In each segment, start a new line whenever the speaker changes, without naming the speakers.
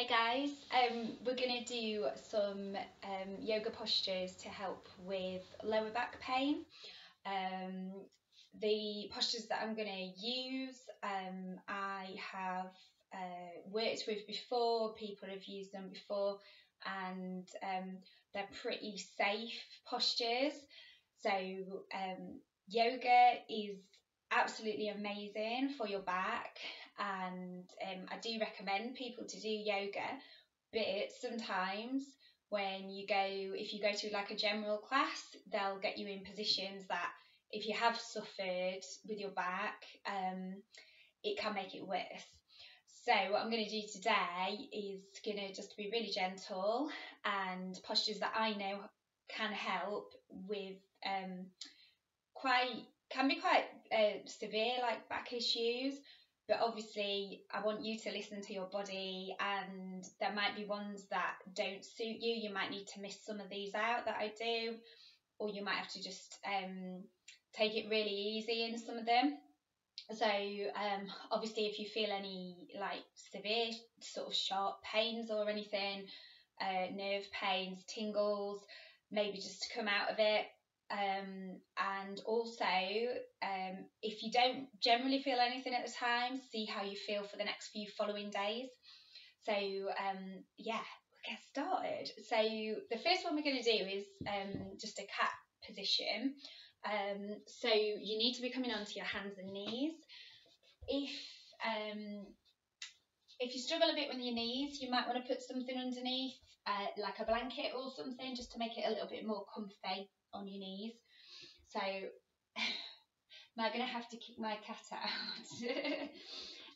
Hi guys, um, we're going to do some um, yoga postures to help with lower back pain. Um, the postures that I'm going to use, um, I have uh, worked with before, people have used them before, and um, they're pretty safe postures. So, um, yoga is absolutely amazing for your back and um, I do recommend people to do yoga but sometimes when you go if you go to like a general class they'll get you in positions that if you have suffered with your back um, it can make it worse. So what I'm going to do today is going to just be really gentle and postures that I know can help with um, quite can be quite uh, severe like back issues but obviously I want you to listen to your body and there might be ones that don't suit you. You might need to miss some of these out that I do or you might have to just um, take it really easy in some of them. So um, obviously if you feel any like severe sort of sharp pains or anything uh, nerve pains tingles maybe just to come out of it um, and also, um, if you don't generally feel anything at the time, see how you feel for the next few following days. So, um, yeah, we'll get started. So, the first one we're going to do is um, just a cat position. Um, so, you need to be coming onto your hands and knees. If um, if you struggle a bit with your knees, you might want to put something underneath, uh, like a blanket or something, just to make it a little bit more comfy on your knees. So am I going to have to kick my cat out?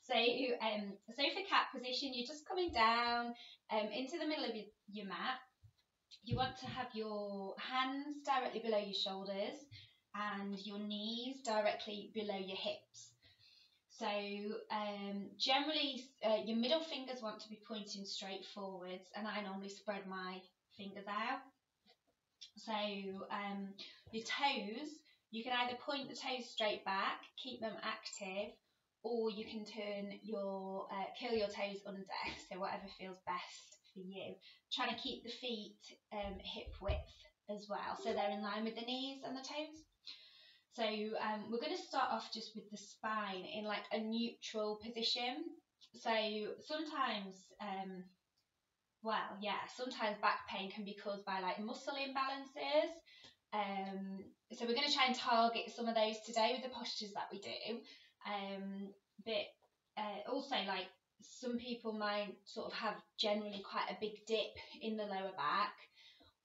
so um, so for cat position, you're just coming down um, into the middle of your, your mat. You want to have your hands directly below your shoulders and your knees directly below your hips. So um, generally, uh, your middle fingers want to be pointing straight forwards, and I normally spread my fingers out. So um, your toes, you can either point the toes straight back, keep them active, or you can turn your uh, curl your toes under, so whatever feels best for you. Trying to keep the feet um, hip width as well, so they're in line with the knees and the toes. So um, we're going to start off just with the spine in like a neutral position. So sometimes um, well, yeah, sometimes back pain can be caused by like muscle imbalances. Um, so we're going to try and target some of those today with the postures that we do. Um, but uh, also like some people might sort of have generally quite a big dip in the lower back,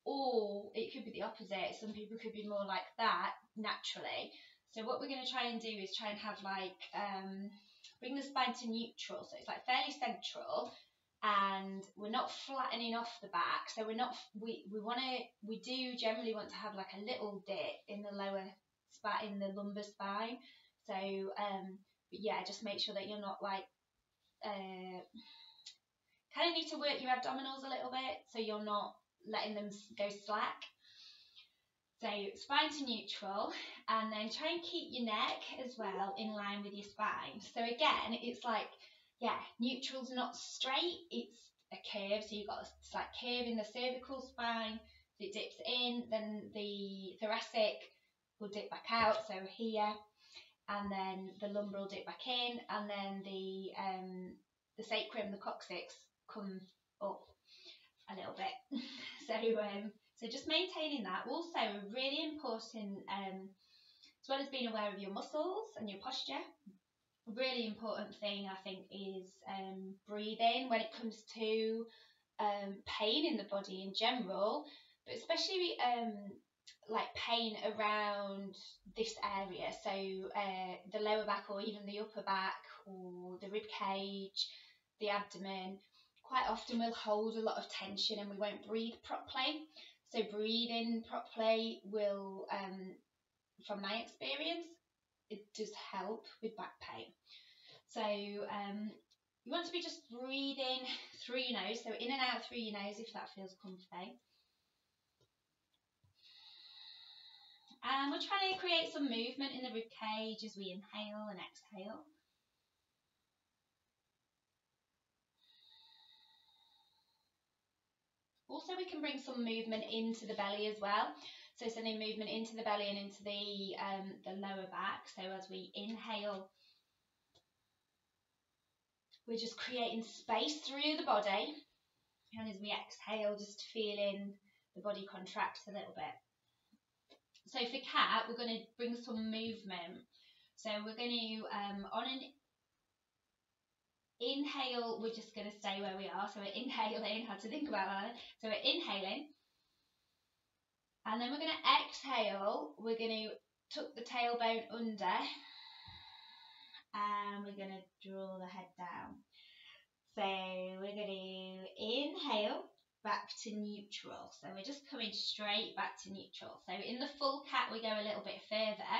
or it could be the opposite. Some people could be more like that naturally. So what we're going to try and do is try and have like um, bring the spine to neutral, so it's like fairly central, and we're not flattening off the back. So we're not we we want to we do generally want to have like a little dip in the lower spine in the lumbar spine. So um but yeah just make sure that you're not like uh kind of need to work your abdominals a little bit so you're not letting them go slack. So spine to neutral and then try and keep your neck as well in line with your spine. So again it's like yeah, neutral's not straight, it's a curve. So you've got a slight curve in the cervical spine, so it dips in, then the thoracic will dip back out, so here, and then the lumbar will dip back in, and then the um, the sacrum, the coccyx, comes up a little bit. so um, so just maintaining that. Also, really important, um, as well as being aware of your muscles and your posture, really important thing I think is um, breathing when it comes to um, pain in the body in general, but especially um, like pain around this area, so uh, the lower back or even the upper back or the rib cage, the abdomen. Quite often we'll hold a lot of tension and we won't breathe properly. So breathing properly will, um, from my experience, it does help with back pain. So um, you want to be just breathing through your nose, so in and out through your nose if that feels comfy. And we're trying to create some movement in the rib cage as we inhale and exhale. also we can bring some movement into the belly as well. So sending movement into the belly and into the, um, the lower back. So as we inhale, we're just creating space through the body. And as we exhale, just feeling the body contract a little bit. So for cat, we're going to bring some movement. So we're going to, um, on an inhale, we're just going to stay where we are. So we're inhaling, had to think about that. So we're inhaling. And then we're going to exhale. We're going to tuck the tailbone under. And we're going to draw the head down. So we're going to inhale back to neutral. So we're just coming straight back to neutral. So in the full cat, we go a little bit further.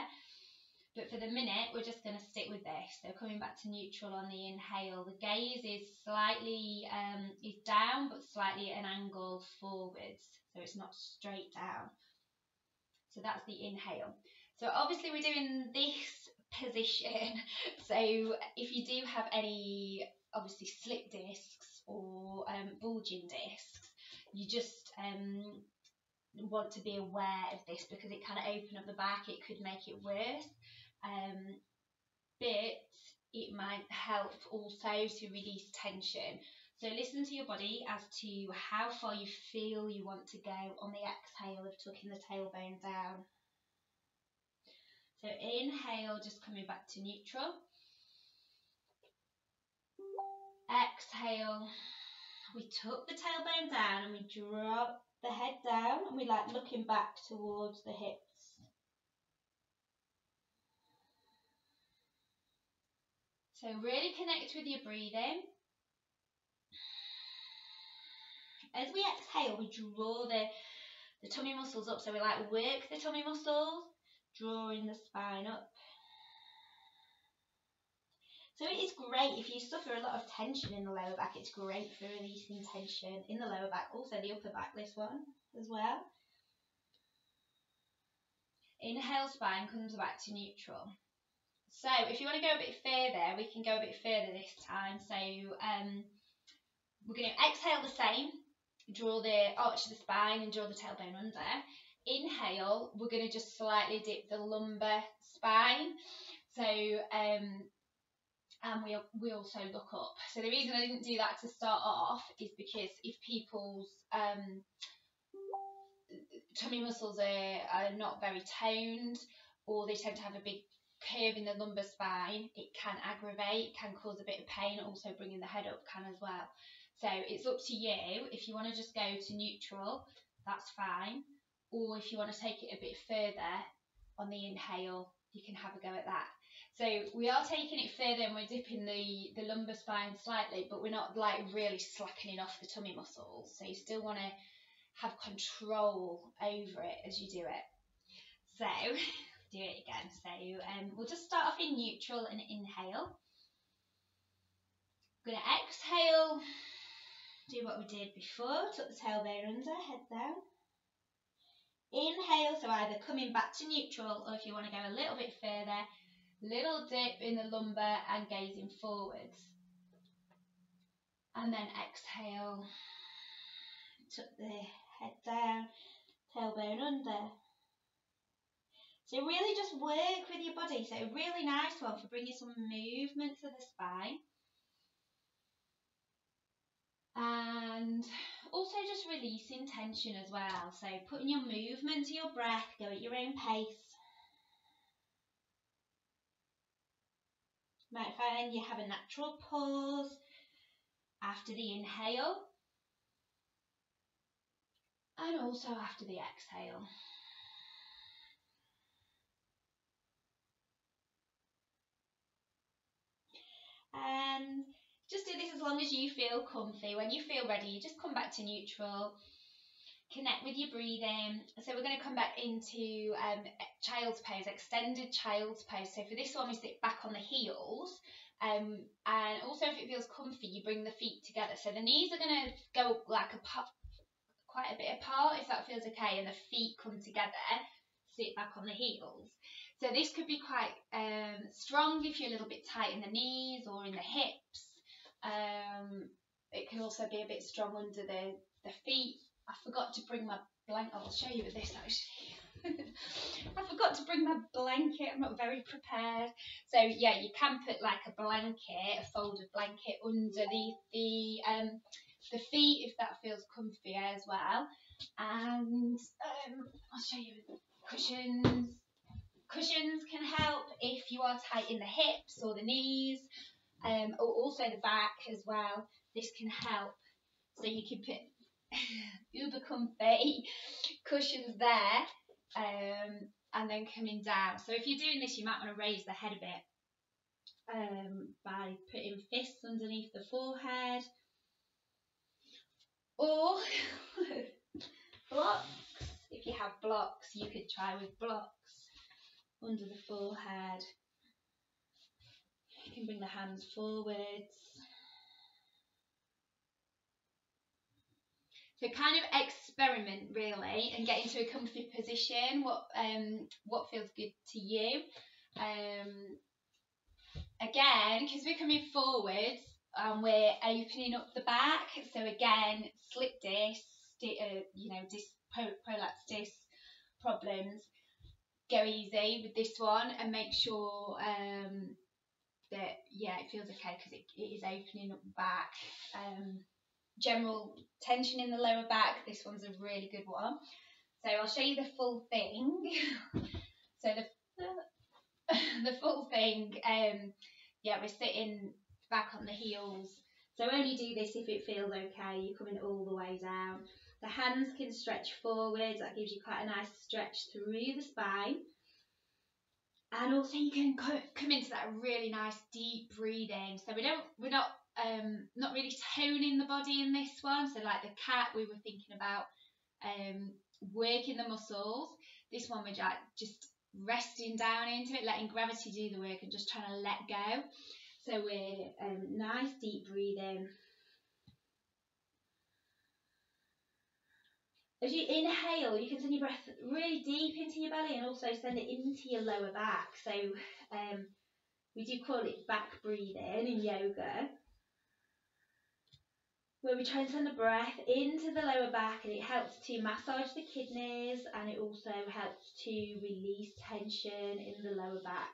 But for the minute, we're just going to stick with this. So coming back to neutral on the inhale. The gaze is slightly um, is down, but slightly at an angle forwards. So it's not straight down. So that's the inhale. So obviously we're doing this position. So if you do have any, obviously slip discs or um, bulging discs, you just um, want to be aware of this because it can open up the back. It could make it worse um, but it might help also to release tension. So listen to your body as to how far you feel you want to go on the exhale of tucking the tailbone down. So inhale, just coming back to neutral. Exhale, we tuck the tailbone down and we drop the head down and we like looking back towards the hips. So really connect with your breathing. As we exhale, we draw the, the tummy muscles up. So we like work the tummy muscles, drawing the spine up. So it is great if you suffer a lot of tension in the lower back. It's great for releasing tension in the lower back, also the upper back, this one as well. Inhale, spine comes back to neutral. So if you want to go a bit further, we can go a bit further this time. So um, we're going to exhale the same, draw the arch of the spine and draw the tailbone under. Inhale, we're going to just slightly dip the lumbar spine. So um, and we, we also look up. So the reason I didn't do that to start off is because if people's um, tummy muscles are, are not very toned or they tend to have a big curve in the lumbar spine, it can aggravate, can cause a bit of pain, also bringing the head up can as well. So it's up to you. If you want to just go to neutral, that's fine. Or if you want to take it a bit further on the inhale, you can have a go at that. So we are taking it further and we're dipping the, the lumbar spine slightly, but we're not like really slackening off the tummy muscles. So you still want to have control over it as you do it. So do it again. So um, we'll just start off in neutral and inhale. I'm going to exhale, do what we did before, tuck the tailbone under, head down. Inhale, so either coming back to neutral or if you want to go a little bit further, little dip in the lumbar and gazing forwards. And then exhale, tuck the head down, tailbone under, so really just work with your body. So really nice one for bringing some movement to the spine. And also just releasing tension as well. So putting your movement to your breath, go at your own pace. Might find you have a natural pause after the inhale and also after the exhale. And just do this as long as you feel comfy. When you feel ready, you just come back to neutral. Connect with your breathing. So we're going to come back into um, child's pose, extended child's pose. So for this one, we sit back on the heels. Um, and also if it feels comfy, you bring the feet together. So the knees are going to go like a quite a bit apart, if that feels okay, and the feet come together. Sit back on the heels. So this could be quite um, strong if you're a little bit tight in the knees or in the hips. Can also be a bit strong under the, the feet I forgot to bring my blanket. I'll show you with this actually. I forgot to bring my blanket. I'm not very prepared. So yeah, you can put like a blanket, a folded blanket underneath the um the feet if that feels comfier as well. And um, I'll show you cushions. Cushions can help if you are tight in the hips or the knees, um, or also the back as well. This can help. So you can put uber comfy cushions there um, and then coming down. So if you're doing this, you might want to raise the head a bit um, by putting fists underneath the forehead or blocks. If you have blocks, you could try with blocks under the forehead. You can bring the hands forwards. So kind of experiment really and get into a comfy position. What um what feels good to you. Um again, because we're coming forwards and we're opening up the back. So again, slip disc, uh, you know, disc, prolapse disc problems. Go easy with this one and make sure um, that yeah it feels okay because it, it is opening up the back. Um, general tension in the lower back. This one's a really good one. So I'll show you the full thing. so the the full thing. Um, yeah, we're sitting back on the heels. So only do this if it feels okay. You're coming all the way down. The hands can stretch forwards. That gives you quite a nice stretch through the spine. And also you can come into that really nice deep breathing. So we don't, we're not, um, not really toning the body in this one. So like the cat, we were thinking about um, working the muscles. This one we're just resting down into it, letting gravity do the work and just trying to let go. So we're um, nice deep breathing. As you inhale, you can send your breath really deep into your belly and also send it into your lower back. So um, we do call it back breathing in yoga, where we try and send the breath into the lower back and it helps to massage the kidneys and it also helps to release tension in the lower back.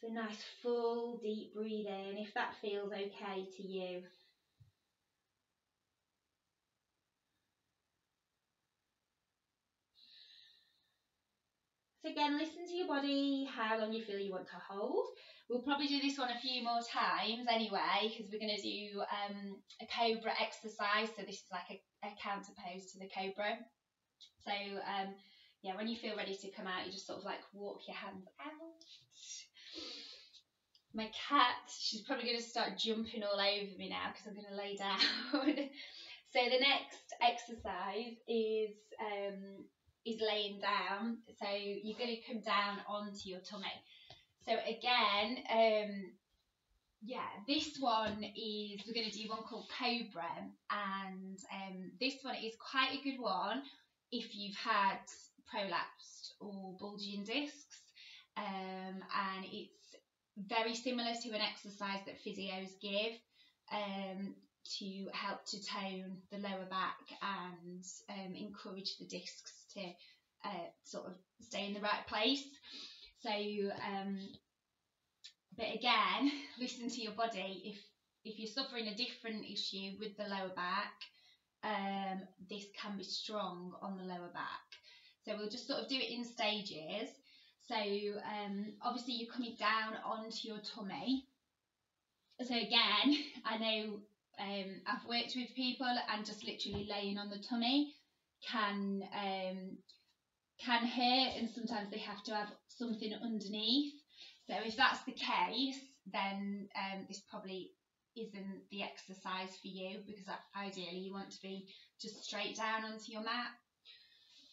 So nice full deep breathing if that feels okay to you. Again, listen to your body, how long you feel you want to hold. We'll probably do this one a few more times anyway, because we're going to do um, a cobra exercise. So this is like a, a counter pose to the cobra. So um, yeah, when you feel ready to come out, you just sort of like walk your hands out my cat, she's probably going to start jumping all over me now because I'm going to lay down. so the next exercise is um, is laying down. So you're going to come down onto your tummy. So again, um, yeah, this one is we're going to do one called Cobra, and um, this one is quite a good one if you've had prolapsed or bulging discs, um, and it's very similar to an exercise that physios give um, to help to tone the lower back and um, encourage the discs to uh, sort of stay in the right place. So, um, but again, listen to your body. If if you're suffering a different issue with the lower back, um, this can be strong on the lower back. So we'll just sort of do it in stages. So um, obviously you're coming down onto your tummy. So again, I know um, I've worked with people and just literally laying on the tummy can um, can hurt and sometimes they have to have something underneath. So if that's the case, then um, this probably isn't the exercise for you because ideally you want to be just straight down onto your mat.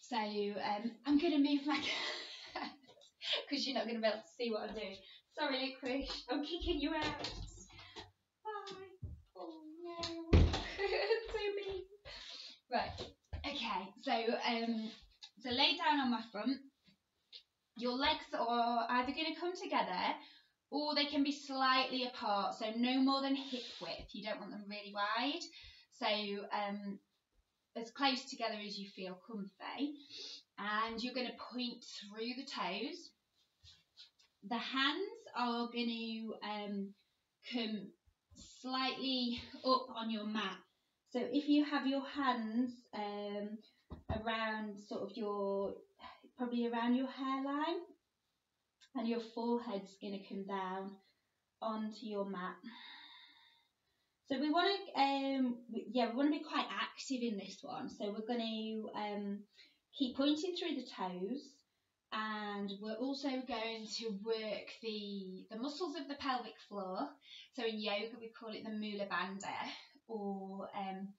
So um, I'm going to move my because you're not going to be able to see what I'm doing. Sorry, Licorice, I'm kicking you out. Bye. Oh no. mean. Right. Okay. So um, so lay down on my front. Your legs are either going to come together or they can be slightly apart, so no more than hip width. You don't want them really wide. So um, as close together as you feel comfy. And you're going to point through the toes. The hands are going to um, come slightly up on your mat. So if you have your hands um, around sort of your, probably around your hairline, and your forehead's going to come down onto your mat. So we want to, um, yeah, we want to be quite active in this one. So we're going to um, keep pointing through the toes, and we're also going to work the the muscles of the pelvic floor. So in yoga we call it the Mula Bandha, or um,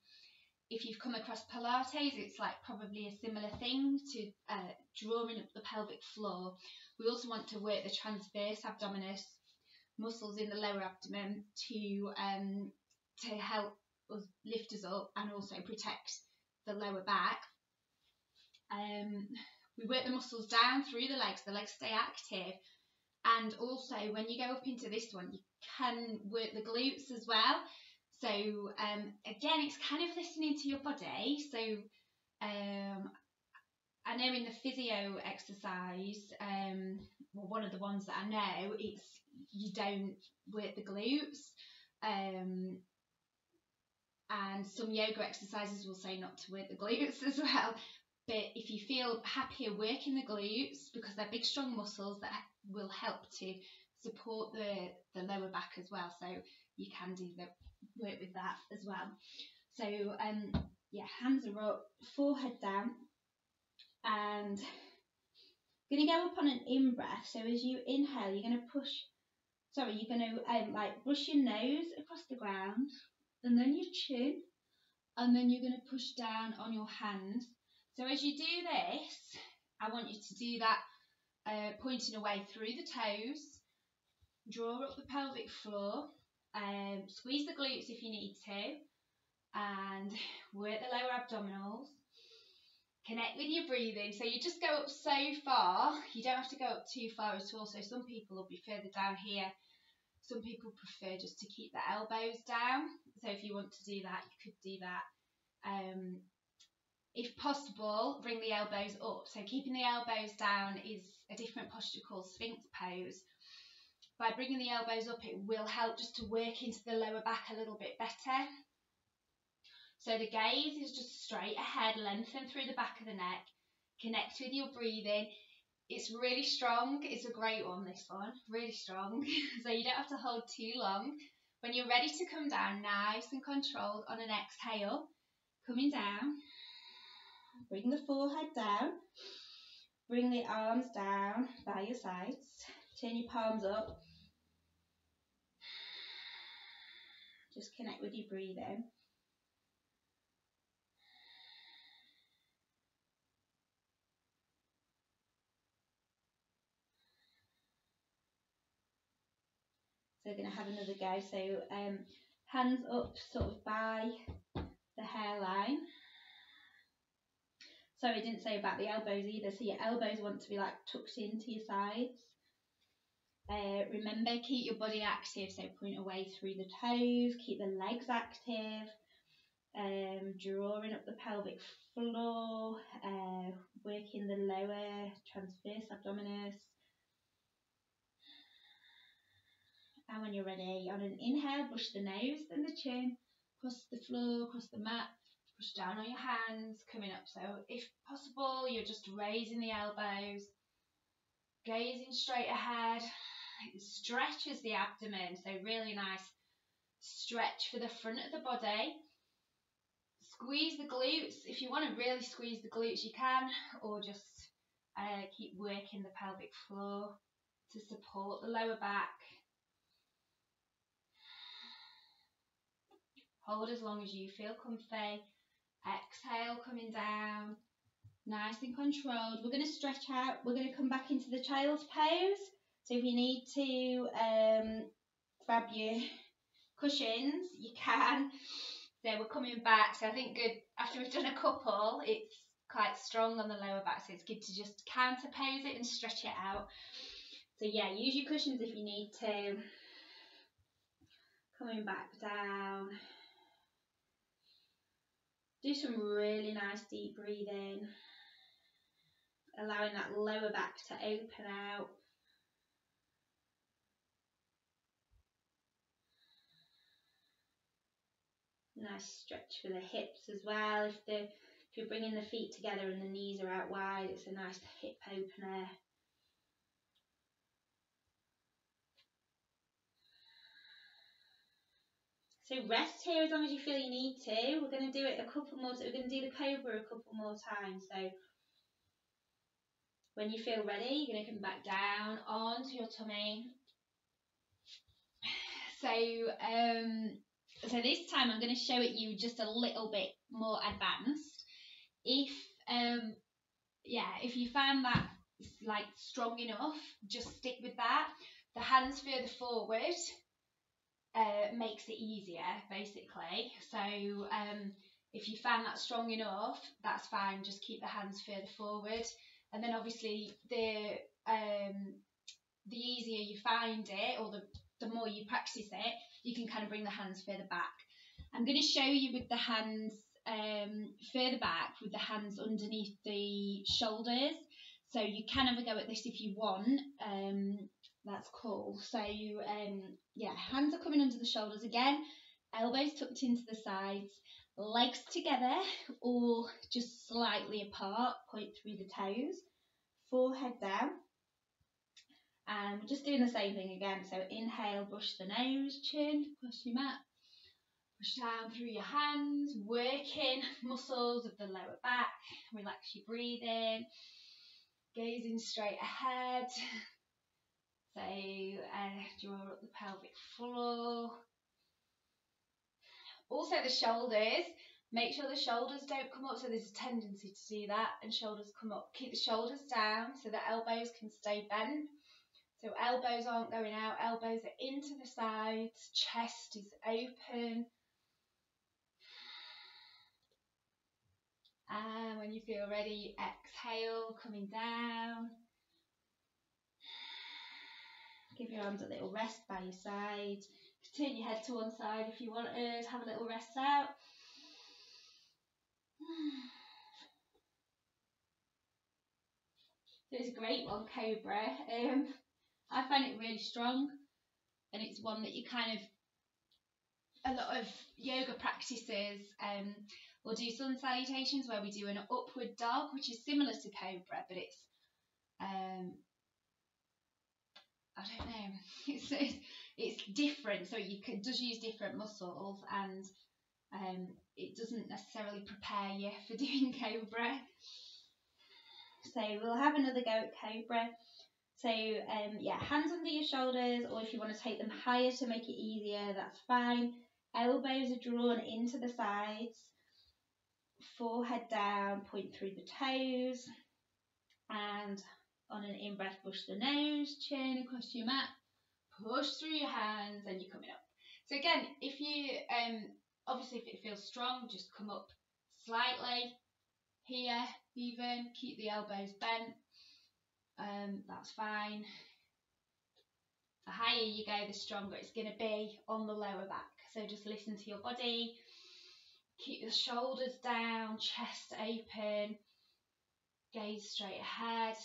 if you've come across Pilates, it's like probably a similar thing to uh, drawing up the pelvic floor. We also want to work the transverse abdominis muscles in the lower abdomen to um, to help us lift us up and also protect the lower back. Um, we work the muscles down through the legs, the legs stay active. And also, when you go up into this one, you can work the glutes as well. So, um, again, it's kind of listening to your body. So, um, I know in the physio exercise, um, well, one of the ones that I know, it's you don't work the glutes. Um, and some yoga exercises will say not to work the glutes as well. But if you feel happier working the glutes because they're big, strong muscles that will help to support the, the lower back as well. So you can do the work with that as well. So um, yeah, hands are up, forehead down, and to go up on an in breath. So as you inhale, you're going to push. Sorry, you're going to um, like brush your nose across the ground and then your chin, and then you're going to push down on your hands. So as you do this, I want you to do that uh, pointing away through the toes, draw up the pelvic floor, um, squeeze the glutes if you need to, and work the lower abdominals. Connect with your breathing. So you just go up so far, you don't have to go up too far at all. So some people will be further down here some people prefer just to keep the elbows down. So if you want to do that, you could do that. Um, if possible, bring the elbows up. So keeping the elbows down is a different posture called Sphinx pose. By bringing the elbows up, it will help just to work into the lower back a little bit better. So the gaze is just straight ahead, lengthen through the back of the neck, connect with your breathing. It's really strong. It's a great one, this one. Really strong. so you don't have to hold too long. When you're ready to come down, nice and controlled on an exhale, coming down. Bring the forehead down. Bring the arms down by your sides. Turn your palms up. Just connect with your breathing. So we're going to have another go. So um, hands up sort of by the hairline. Sorry, I didn't say about the elbows either. So your elbows want to be like tucked into your sides. Uh, remember, keep your body active. So point away through the toes, keep the legs active. Um, drawing up the pelvic floor, uh, working the lower transverse abdominis. And when you're ready, on an inhale, brush the nose, then the chin, across the floor, across the mat, push down on your hands, coming up. So if possible, you're just raising the elbows, gazing straight ahead. It stretches the abdomen, so really nice stretch for the front of the body. Squeeze the glutes. If you want to really squeeze the glutes, you can, or just uh, keep working the pelvic floor to support the lower back. Hold as long as you feel comfy. Exhale, coming down. Nice and controlled. We're going to stretch out. We're going to come back into the child's pose. So if you need to um, grab your cushions, you can. So we're coming back. So I think good after we've done a couple, it's quite strong on the lower back. So it's good to just counterpose it and stretch it out. So yeah, use your cushions if you need to. Coming back down
Do some really nice deep breathing, allowing that lower back to open out. Nice stretch for the hips as well. If the if you're bringing the feet together and the knees are out wide, it's a nice hip opener. So rest here as long as you feel you need to. We're going to do it a couple more. We're going to do the cobra a couple more times. So when you feel ready, you're going to come back down onto your tummy.
So um, so this time I'm going to show it you just a little bit more advanced. If um, yeah, if you find that like strong enough, just stick with that. The hands further forward uh, makes it easier, basically. So um, if you find that strong enough, that's fine. Just keep the hands further forward, and then obviously the um, the easier you find it, or the the more you practice it, you can kind of bring the hands further back. I'm going to show you with the hands um, further back, with the hands underneath the shoulders. So you can have a go at this if you want. Um, that's cool. So you, um, yeah, hands are coming under the shoulders again, elbows tucked into the sides, legs together or just slightly apart, point through the toes, forehead down. And we're just doing the same thing again. So inhale, brush the nose, chin, push your mat, push down through your hands, working muscles of the lower back, relax your breathing, gazing straight ahead. So uh, draw up the pelvic floor. Also the shoulders, make sure the shoulders don't come up. So there's a tendency to do that and shoulders come up. Keep the shoulders down so the elbows can stay bent. So elbows aren't going out, elbows are into the sides, chest is open. And when you feel ready, exhale, coming down. Give your arms a little rest by your side. Turn your head to one side if you want to. Have a little rest out. So it's a great one, Cobra. Um, I find it really strong, and it's one that you kind of a lot of yoga practices um, will do sun salutations where we do an upward dog, which is similar to Cobra, but it's um, I don't know. It's, it's, it's different, so you can does use different muscles, and um, it doesn't necessarily prepare you for doing Cobra. So we'll have another go at Cobra. So um, yeah, hands under your shoulders, or if you want to take them higher to make it easier, that's fine. Elbows are drawn into the sides, forehead down, point through the toes, and on an in breath, push the nose, chin across your mat, push through your hands, and you're coming up. So again, if you um obviously if it feels strong, just come up slightly here, even keep the elbows bent. Um, that's fine. The higher you go, the stronger it's going to be on the lower back. So just listen to your body. Keep the shoulders down, chest open, gaze straight ahead.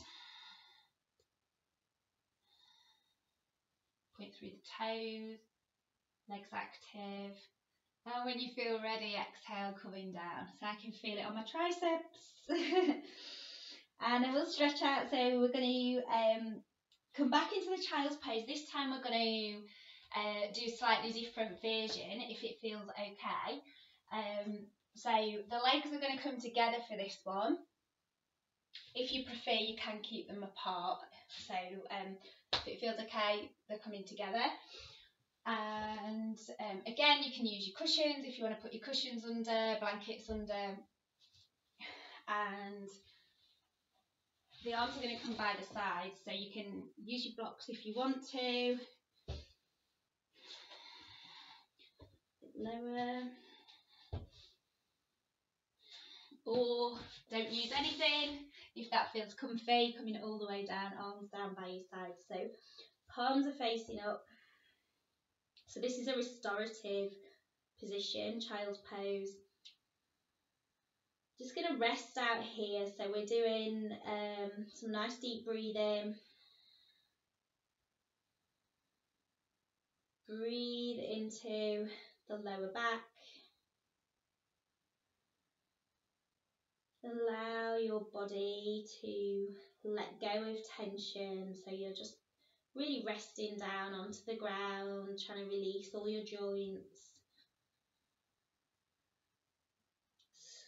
Point through the toes, legs active. And when you feel ready, exhale, coming down. So I can feel it on my triceps. and I will stretch out. So we're going to um, come back into the child's pose. This time we're going to uh, do a slightly different version if it feels okay. Um, so the legs are going to come together for this one. If you prefer, you can keep them apart. So um, if it feels okay, they're coming together. And um, again, you can use your cushions if you want to put your cushions under, blankets under. And the arms are going to come by the sides, so you can use your blocks if you want to. Lower. Or don't use anything if that feels comfy, coming all the way down, arms down by your sides. So palms are facing up. So this is a restorative position, child's pose.
Just going to rest out here. So we're doing um, some nice deep breathing. Breathe into the lower back. Allow your body to let go of tension. So you're just really resting down onto the ground, trying to release all your joints.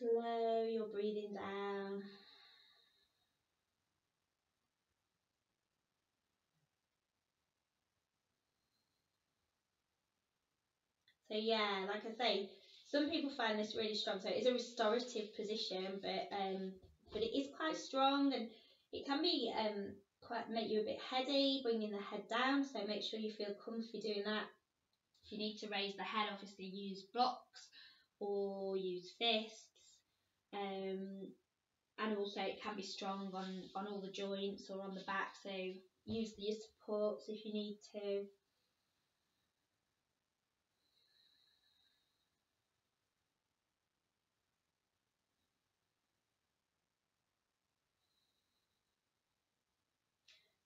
Slow your breathing down. So yeah, like I say, some people find this really strong. So it's a restorative position, but um, but it is quite strong and it can be um quite make you a bit heady, bringing the head down. So make sure you feel comfy doing that. If you need to raise the head, obviously use blocks or use fists. Um, and also it can be strong on, on all the joints or on the back, so use the supports if you need to.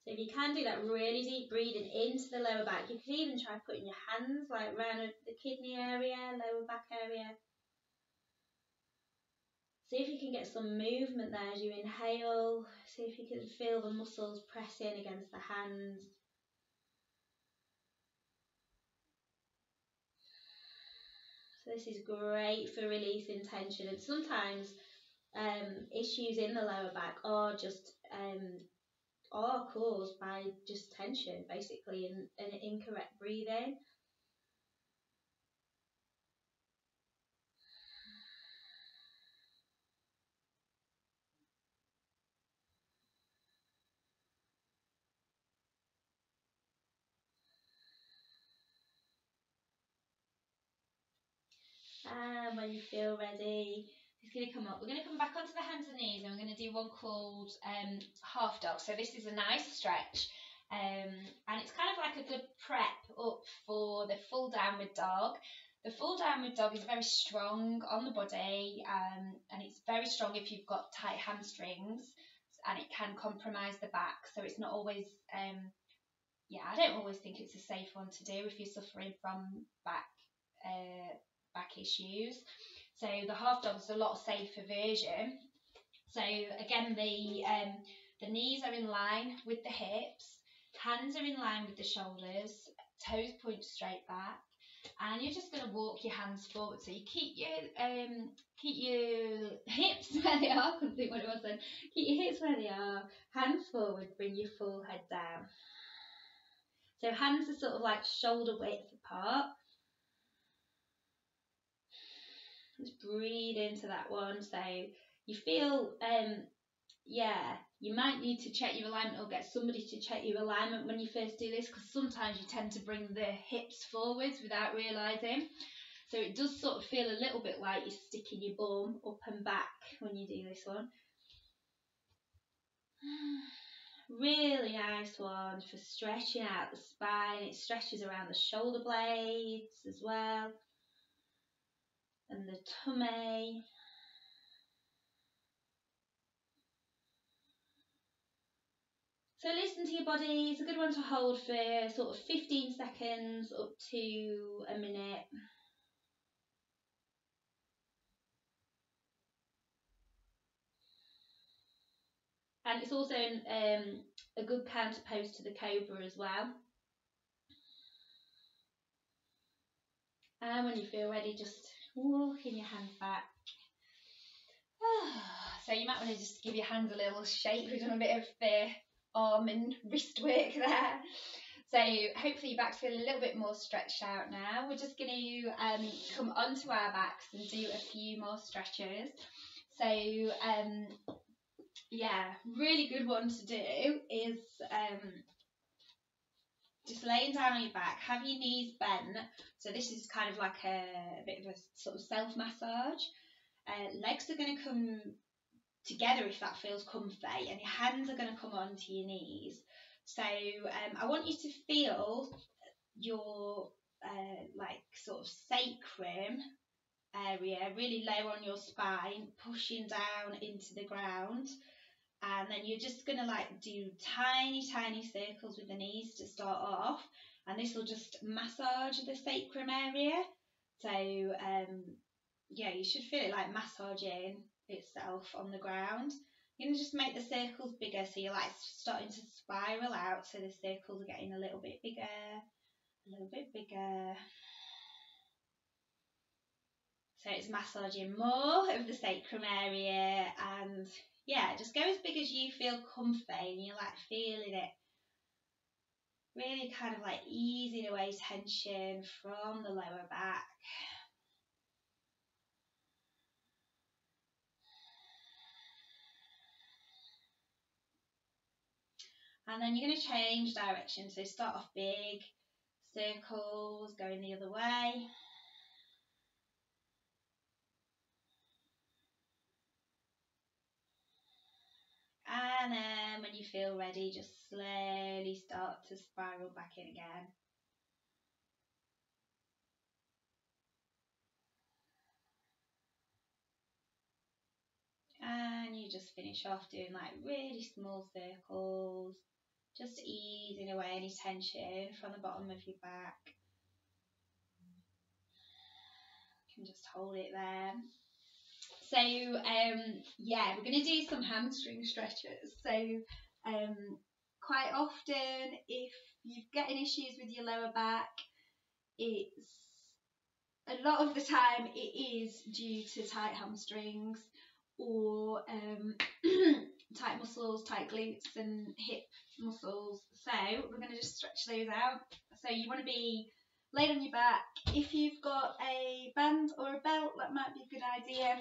So if you can do that really deep breathing into the lower back, you can even try putting your hands like around the kidney area, lower back area. See if you can get some movement there as you inhale. See if you can feel the muscles pressing against the hands. So this is great for releasing tension and sometimes um, issues in the lower back are just um, are caused by just tension basically and, and incorrect breathing. When you feel ready, it's going to come up. We're going to come back onto the hands and knees and we're going to do one called um, half dog. So this is a nice stretch um, and it's kind of like a good prep up for the full downward dog. The full downward dog is very strong on the body um, and it's very strong if you've got tight hamstrings and it can compromise the back. So it's not always, um, yeah, I don't always think it's a safe one to do if you're suffering from back uh, back issues. So the half dog is a lot safer version. So again, the um, the knees are in line with the hips, hands are in line with the shoulders, toes point straight back, and you're just going to walk your hands forward. So you keep your um, keep your hips where they are. Couldn't think what it was then. Keep your hips where they are. Hands forward. Bring your full head down. So hands are sort of like shoulder width apart. Just breathe into that one. So you feel, um, yeah, you might need to check your alignment or get somebody to check your alignment when you first do this because sometimes you tend to bring the hips forwards without realising. So it does sort of feel a little bit like you're sticking your bum up and back when you do this one. Really nice one for stretching out the spine. It stretches around the shoulder blades as well and the tummy. So listen to your body. It's a good one to hold for sort of 15 seconds up to a minute. And it's also um, a good counter pose to the cobra as well. And when you feel ready, just walking your hands back. so you might want to just give your hands a little shake. We've done a bit of the arm and wrist work there. So hopefully your back's feeling a little bit more stretched out now. We're just going to um, come onto our backs and do a few more stretches. So um, yeah, really good one to do is um, just laying down on your back, have your knees bent. So this is kind of like a, a bit of a sort of self massage. Uh, legs are going to come together if that feels comfy, and your hands are going to come onto your knees. So um, I want you to feel your uh, like sort of sacrum area, really low on your spine, pushing down into the ground. And then you're just going to like do tiny, tiny circles with the knees to start off. And this will just massage the sacrum area. So, um, yeah, you should feel it like massaging itself on the ground. You're going to just make the circles bigger so you're like starting to spiral out so the circles are getting a little bit bigger, a little bit bigger. So it's massaging more of the sacrum area and yeah, just go as big as you feel comfy and you're like feeling it. Really kind of like easing away tension from the lower back. And then you're going to change direction. So start off big, circles, going the other way. And then when you feel ready, just slowly start to spiral back in again. And you just finish off doing like really small circles, just easing away any tension from the bottom of your back. You can just hold it there. So um, yeah, we're going to do some hamstring stretches. So um, quite often, if you're getting issues with your lower back, it's a lot of the time it is due to tight hamstrings or um, tight muscles, tight glutes and hip muscles. So we're going to just stretch those out. So you want to be laid on your back. If you've got a band or a belt, that might be a good idea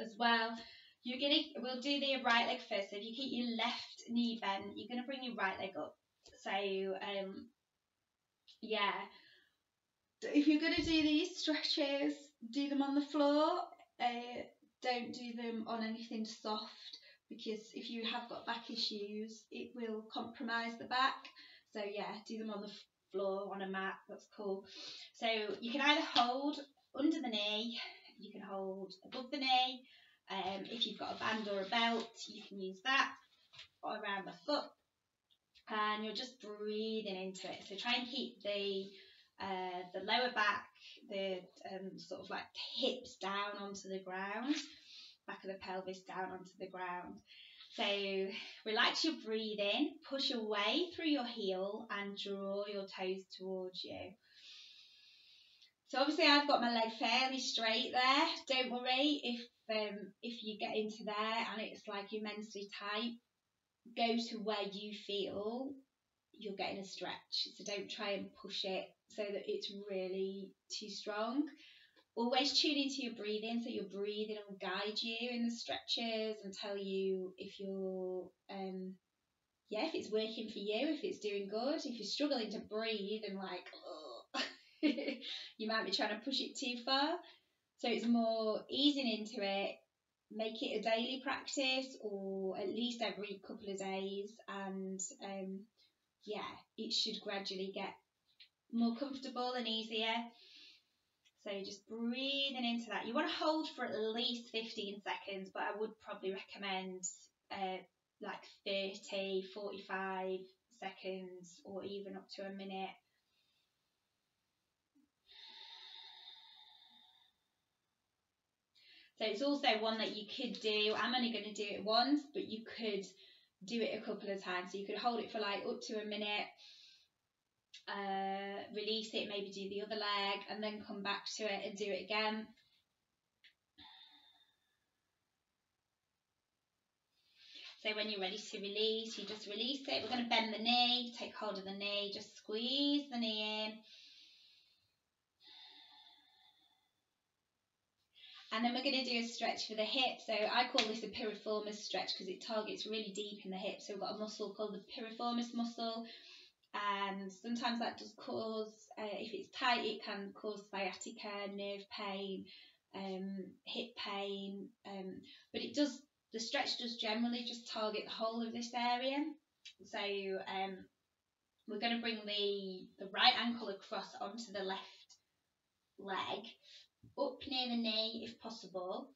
as well. You're gonna we'll do the right leg first. So if you keep your left knee bent, you're gonna bring your right leg up. So um yeah. If you're gonna do these stretches, do them on the floor. Uh, don't do them on anything soft because if you have got back issues, it will compromise the back. So yeah, do them on the floor on a mat. That's cool. So you can either hold under the knee you can hold above the knee. Um, if you've got a band or a belt, you can use that around the foot. And you're just breathing into it. So try and keep the uh, the lower back, the um, sort of like hips down onto the ground, back of the pelvis down onto the ground. So relax your breathing, push away through your heel and draw your toes towards you. So obviously I've got my leg fairly straight there. Don't worry if um, if you get into there and it's like immensely tight. Go to where you feel you're getting a stretch. So don't try and push it so that it's really too strong. Always tune into your breathing, so your breathing will guide you in the stretches and tell you if you're um yeah, if it's working for you, if it's doing good, if you're struggling to breathe and like, you might be trying to push it too far. So it's more easing into it, make it a daily practice or at least every couple of days, and um, yeah, it should gradually get more comfortable and easier. So just breathing into that. You want to hold for at least 15 seconds, but I would probably recommend uh, like 30, 45 seconds or even up to a minute. So it's also one that you could do. I'm only going to do it once, but you could do it a couple of times. So you could hold it for like up to a minute, uh, release it, maybe do the other leg, and then come back to it and do it again. So when you're ready to release, you just release it. We're going to bend the knee, take hold of the knee, just squeeze the knee in And then we're going to do a stretch for the hip. So I call this a piriformis stretch because it targets really deep in the hip. So we've got a muscle called the piriformis muscle. And sometimes that does cause, uh, if it's tight, it can cause sciatica, nerve pain, um, hip pain. Um, but it does, the stretch does generally just target the whole of this area. So um, we're going to bring the, the right ankle across onto the left
leg up near the knee if possible.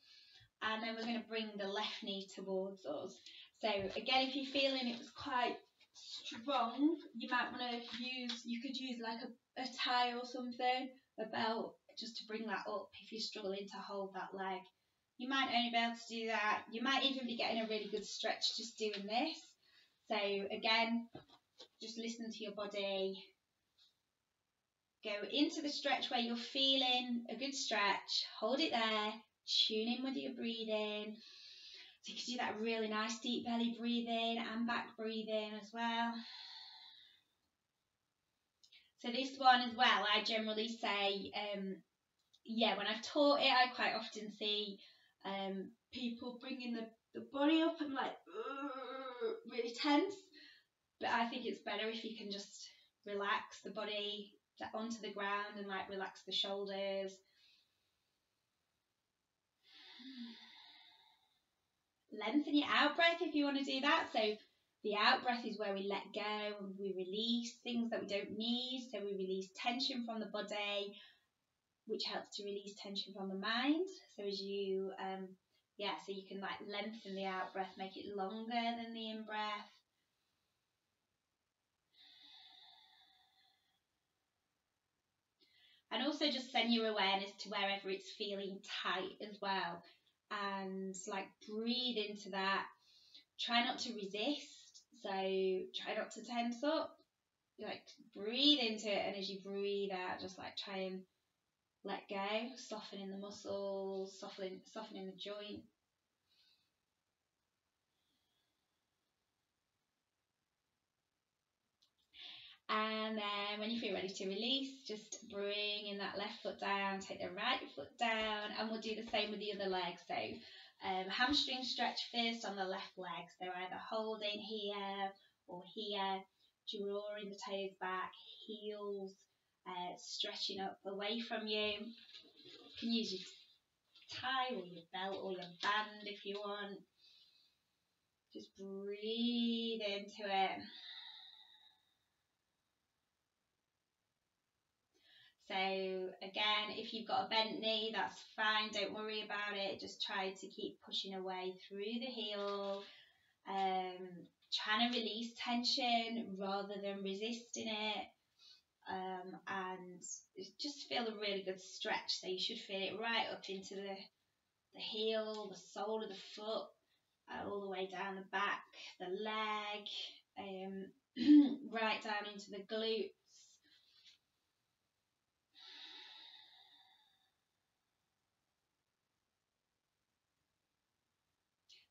And then we're going to bring the left knee towards us. So again, if you're feeling it was quite strong, you might want to use, you could use like a, a tie or something, a belt, just to bring that up if you're struggling to hold that leg. You might only be able to do that. You might even be getting a really good stretch just doing this. So again, just listen to your body. Go into the stretch where you're feeling a good stretch. Hold it there. Tune in with your breathing. So you can do that really nice deep belly breathing and back breathing as well. So this one as well, I generally say, um, yeah, when I've taught it, I quite often see um, people bringing the, the body up and like really tense. But I think it's better if you can just relax the body onto the ground and like relax the shoulders. Lengthen your out breath if you want to do that. So the out breath is where we let go and we release things that we don't need. So we release tension from the body, which helps to release tension from the mind. So as you, um, yeah, so you can like lengthen the out breath, make it longer than the in breath. And also just send your awareness to wherever it's feeling tight as well. And like breathe into that. Try not to resist. So try not to tense up. Like breathe into it and as you breathe out just like try and let go. Softening the muscles softening softening the joint And then when you feel ready to release, just bring in that left foot down, take the right foot down, and we'll do the same with the other leg. So um, hamstring stretch first on the left leg. So either holding here or here, drawing the toes back, heels uh, stretching up away from you. You can use your tie or your belt or your band if you want. Just breathe into it. So again, if you've got a bent knee, that's fine. Don't worry about it. Just try to keep pushing away through the heel. Um, trying to release tension rather than resisting it. Um, and just feel a really good stretch. So you should feel it right up into the, the heel, the sole of the foot, uh, all the way down the back, the leg, um, right down into the glute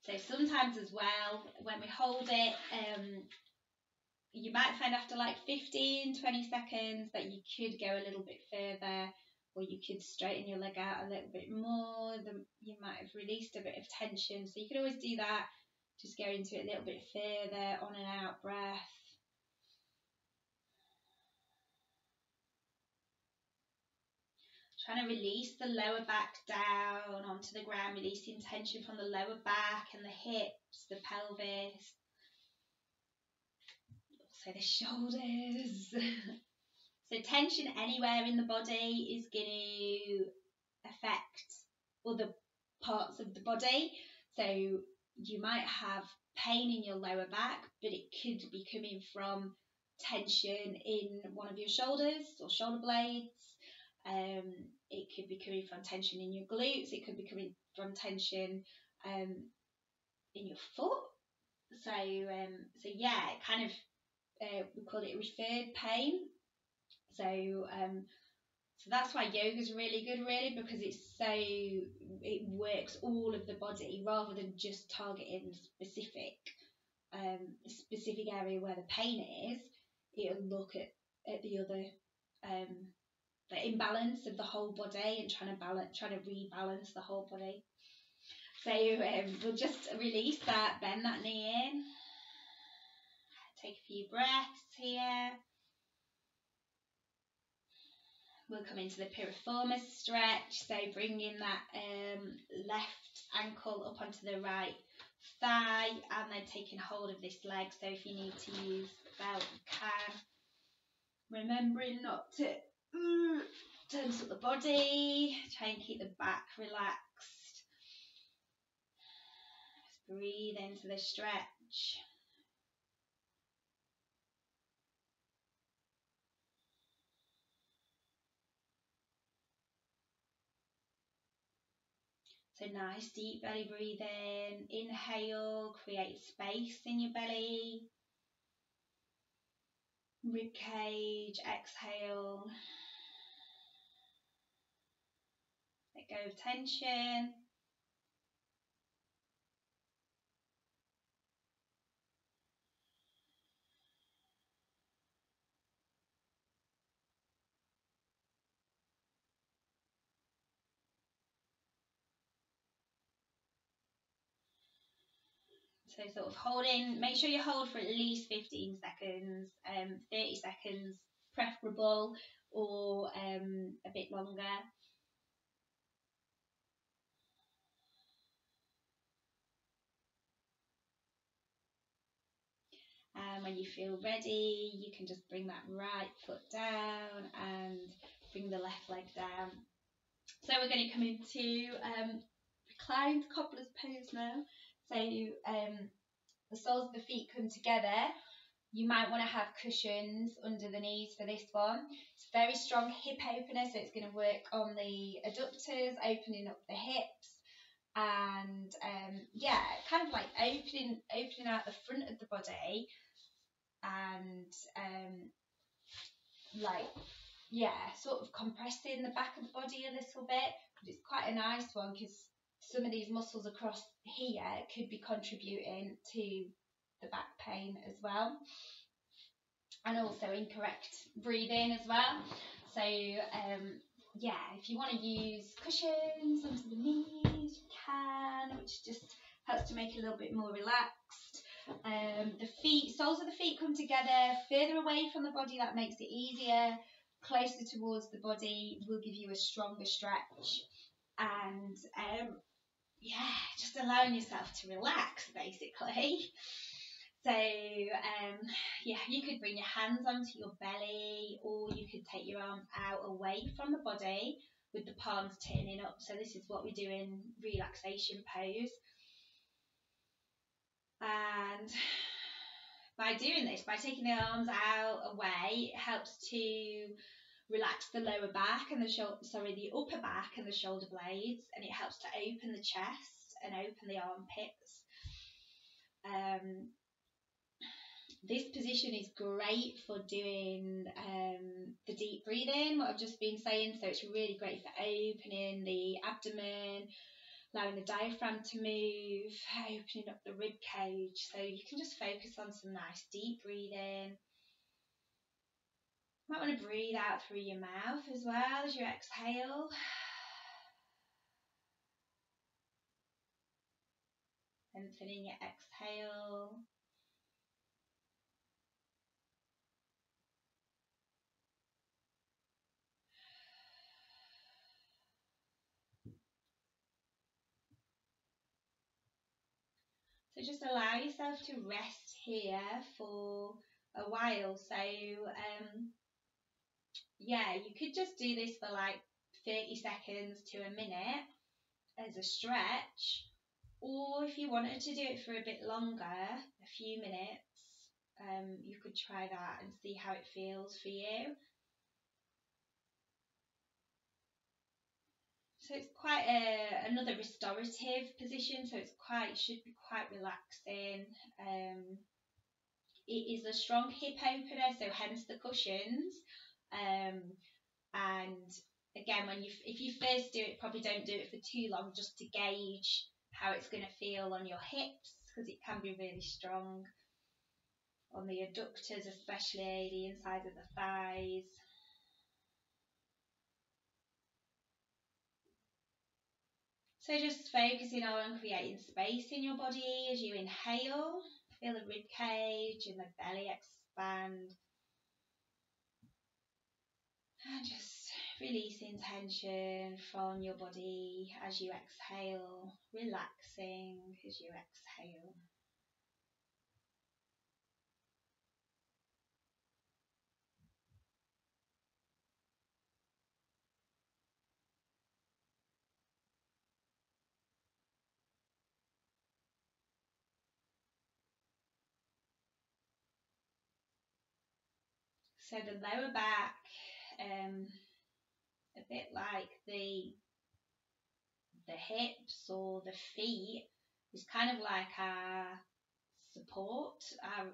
So sometimes as well, when we hold it, um, you might find after like 15, 20 seconds that you could go a little bit further or you could straighten your leg out a little bit more. The, you might have released a bit of tension. So you can always do that. Just go into it a little bit further, on and out breath. Trying to release the lower back down onto the ground, releasing tension from the lower back and the hips, the pelvis, also the shoulders. so tension anywhere in the body is going to affect other parts of the body. So you might have pain in your lower back, but it could be coming from tension in one of your shoulders or shoulder blades um, it could be coming from tension in your glutes. It could be coming from tension um, in your foot. So um, so yeah, it kind of uh, we call it referred pain. So um, so that's why yoga is really good, really, because it's so it works all of the body rather than just targeting specific um, specific area where the pain is. It'll look at at the other um, the imbalance of the whole body and trying to balance, trying to rebalance the whole body. So um, we'll just release that, bend that knee in. Take a few breaths here. We'll come into the piriformis stretch. So bringing that um, left ankle up onto the right thigh and then taking hold of this leg. So if you need to use the belt, you can. Remembering not to
Turns up the body. Try and keep the back relaxed. Just breathe into the stretch. So nice deep belly breathing. Inhale, create space in your belly. Rib cage, exhale. Let go of tension. So sort of holding, make sure you hold for at least 15 seconds, um, 30 seconds preferable or um, a bit longer. And when you feel ready, you can just bring that right foot down and bring the left leg down. So we're going to come into um, reclined cobbler's pose now. So um, the soles of the feet come together. You might want to have cushions under the knees for this one. It's very strong hip opener, so it's going to work on the adductors, opening up the hips, and um, yeah, kind of like opening opening out the front of the body, and um, like yeah, sort of compressing the back of the body a little bit. But it's quite a nice one because some of these muscles across here could be contributing to the back pain as well. And also incorrect breathing as well. So, um, yeah, if you want to use cushions under the knees, you can, which just helps to make it a little bit more relaxed. Um, the feet, soles of the feet come together further away from the body, that makes it easier. Closer towards the body will give you a stronger stretch. And um, yeah, just allowing yourself to relax basically. So, um, yeah, you could bring your hands onto your belly or you could take your arms out away from the body with the palms turning up. So, this is what we do in relaxation pose. And by doing this, by taking the arms out away, it helps to relax the lower back and the shoulder, sorry, the upper back and the shoulder blades, and it helps to open the chest and open the armpits. Um, this position is great for doing um, the deep breathing, what I've just been saying. So it's really great for opening the abdomen, allowing the diaphragm to move, opening up the rib cage. So you can just focus on some nice deep breathing. You might want to breathe out through your mouth as well as you exhale. Lengthening your exhale. Just allow yourself to rest here for a while. So um, yeah, you could just do this for like 30 seconds to a minute as a stretch, or if you wanted to do it for a bit longer, a few minutes, um, you could try that and see how it feels for you. So it's quite a, another restorative position, so it's quite should be quite relaxing. Um, it is a strong hip opener, so hence the cushions. Um, and again, when you if you first do it, probably don't do it for too long, just to gauge how it's going to feel on your hips because it can be really strong on the adductors, especially the inside of the thighs. So just focusing on creating space in your body as you inhale. Feel the rib cage and the belly expand. And just releasing tension from your body as you exhale, relaxing as you exhale. So the lower back, um, a bit like the the hips or the feet, is kind of like our support, our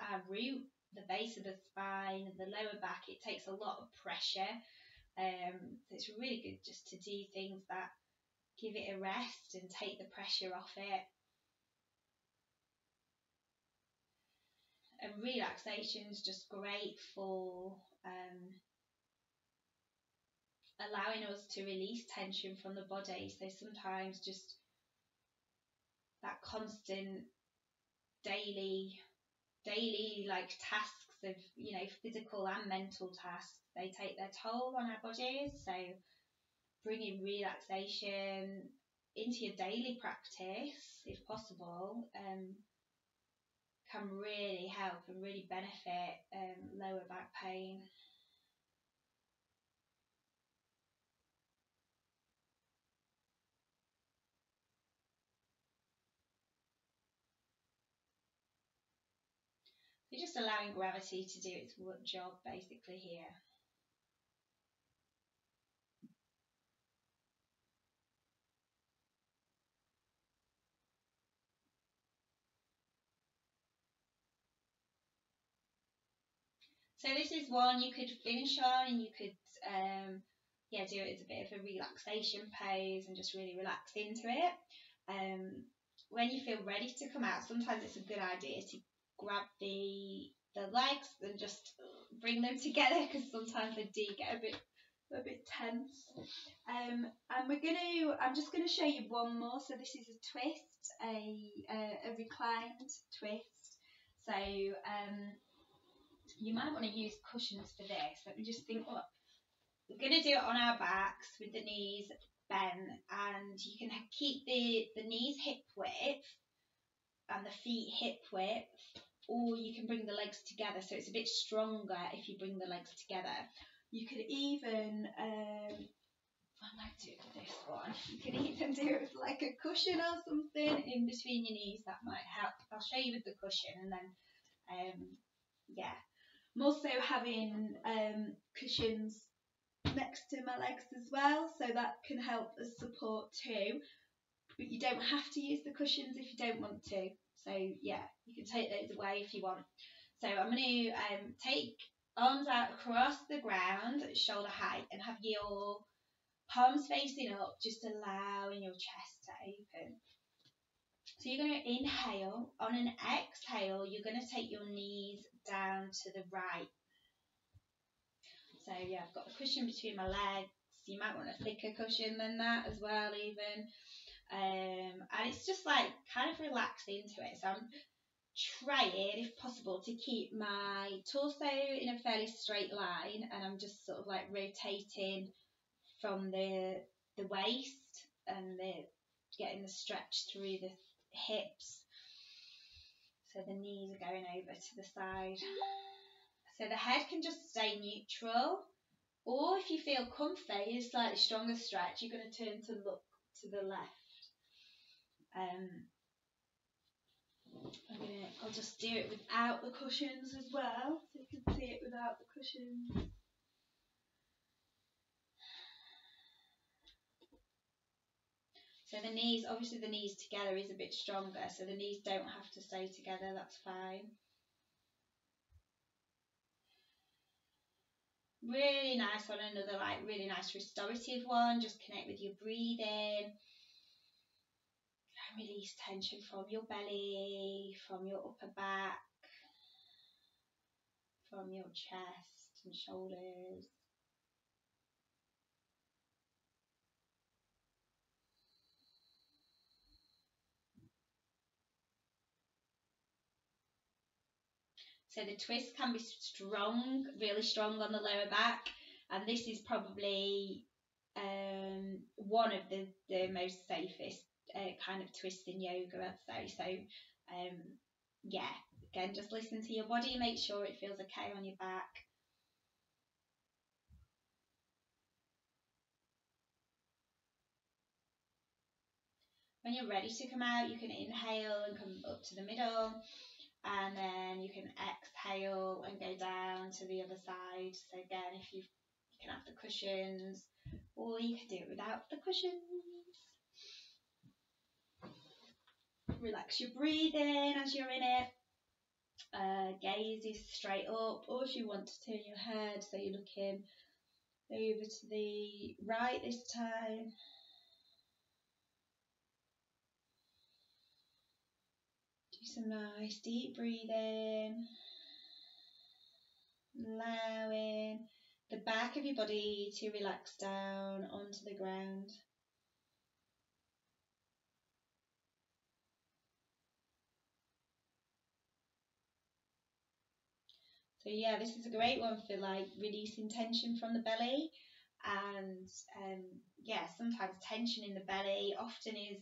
our root, the base of the spine, the lower back. It takes a lot of pressure. Um, so it's really good just to do things that give it a rest and take the pressure off it. And relaxation is just great for um, allowing us to release tension from the body. So sometimes just that constant daily daily like tasks of you know physical and mental tasks they take their toll on our bodies so bringing relaxation into your daily practice if possible um, can really help and really benefit um, lower back pain You're just allowing gravity to do its job basically here. So this is one you could finish on and you could um, yeah do it as a bit of a relaxation pose and just really relax into it. Um, when you feel ready to come out, sometimes it's a good idea to grab the the legs and just bring them together because sometimes they do get a bit a bit tense. Um, and we're gonna I'm just gonna show you one more. So this is a twist, a a, a reclined twist. So um, you might want to use cushions for this. Let me just think what we're gonna do it on our backs with the knees bent, and you can keep the the knees hip width and the feet hip width or you can bring the legs together so it's a bit stronger if you bring the legs together. You could even, um, I might do this one, you can even do it with like a cushion or something in between your knees, that might help. I'll show you with the cushion and then, um, yeah. I'm also having um, cushions next to my legs as well, so that can help as support too. But you don't have to use the cushions if you don't want to. So yeah, you can take those away if you want. So I'm going to um, take arms out across the ground, shoulder height, and have your palms facing up, just allowing your chest to open. So you're going to inhale. On an exhale, you're going to take your knees down to the right. So yeah, I've got the cushion between my legs. You might want a thicker cushion than that as well, even. Um, and it's just like kind of relax into it. So I'm trying, if possible, to keep my torso in a fairly straight line, and I'm just sort of like rotating from the the waist and the getting the stretch through the hips. So the knees are going over to the side. So the head can just stay neutral, or if you feel comfy, a slightly stronger stretch, you're going to turn to look to the left. Um, I'm gonna, I'll just do it without the cushions as well, so you can see it without the cushions. So the knees, obviously the knees together is a bit stronger, so the knees don't have to stay together, that's fine. Really nice one, another like really nice restorative one, just connect with your breathing release tension from your belly, from your upper back, from your chest and shoulders. So the twist can be strong, really strong on the lower back, and this is probably um, one of the, the most safest uh, kind of twists in yoga, I'd say. So, um, yeah, again, just listen to your body, make sure it feels okay on your back. When you're ready to come out, you can inhale and come up to the middle.
And then you can exhale and go down to the other side. So again, if you you can have the cushions, or you can do it without the cushions. Relax your breathing as you're in it. Uh, gaze is straight up, or if you want to turn your head so you're looking over to the right this time. Some nice deep breathing, allowing the back of your body to relax down onto the ground. So yeah, this is a great one for like releasing tension from the belly. And um, yeah, sometimes tension in the belly often is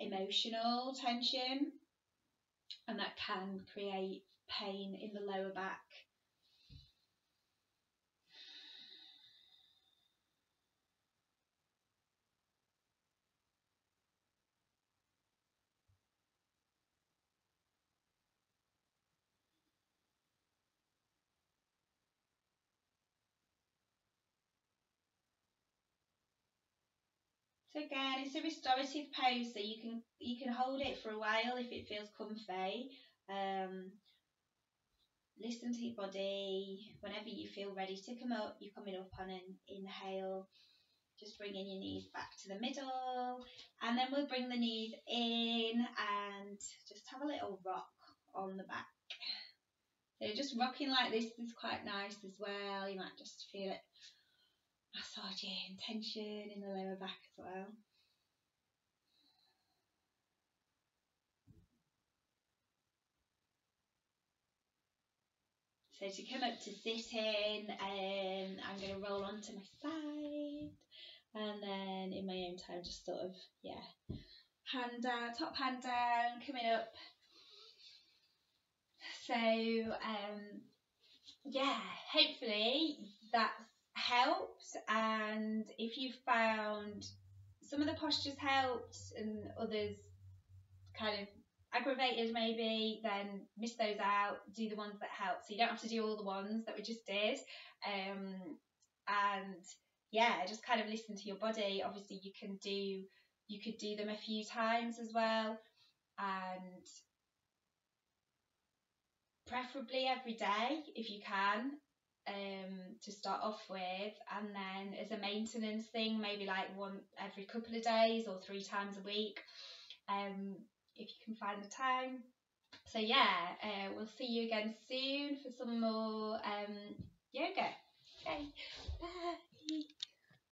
emotional tension, and that can create pain in the lower back. So again, it's a restorative pose, so you can you can hold it for a while if it feels comfy. Um, listen to your body. Whenever you feel ready to come up, you're coming up on an inhale. Just bringing your knees back to the middle, and then we'll bring the knees in and just have a little rock on the back. So just rocking like this is quite nice as well. You might just feel it massaging tension in the lower back as well. So to come up to sitting, um, I'm going to roll onto my side, and then in my own time, just sort of yeah, hand down, top hand down, coming up. So um, yeah, hopefully that's helped and if you found some of the postures helped and others kind of aggravated maybe then miss those out do the ones that help so you don't have to do all the ones that we just did um, and yeah just kind of listen to your body. Obviously you can do you could do them a few times as well and preferably every day if you can um, to start off with, and then as a maintenance thing, maybe like one every couple of days or three times a week, um, if you can find the time. So yeah, uh, we'll see you again soon for some more um, yoga. Okay, bye.